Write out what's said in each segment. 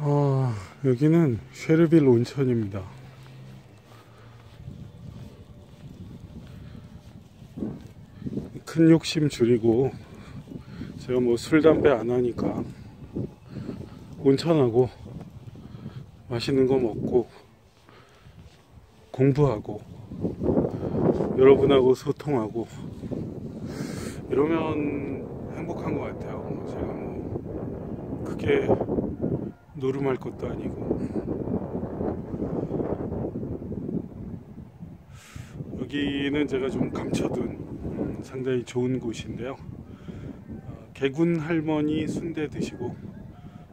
어, 여기는 쉐르빌 온천입니다. 큰 욕심 줄이고 제가 뭐 술 담배 안 하니까 온천하고 맛있는 거 먹고 공부하고 여러분하고 소통하고 이러면 행복한 것 같아요. 제가 뭐 크게 노름할 것도 아니고 여기는 제가 좀 감춰둔 음, 상당히 좋은 곳인데요. 어, 개군 할머니 순대 드시고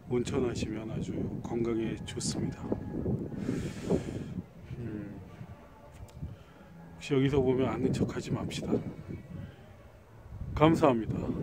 온천 하시면 아주 건강에 좋습니다. 음, 혹시 여기서 보면 아는 척 하지 맙시다. 감사합니다.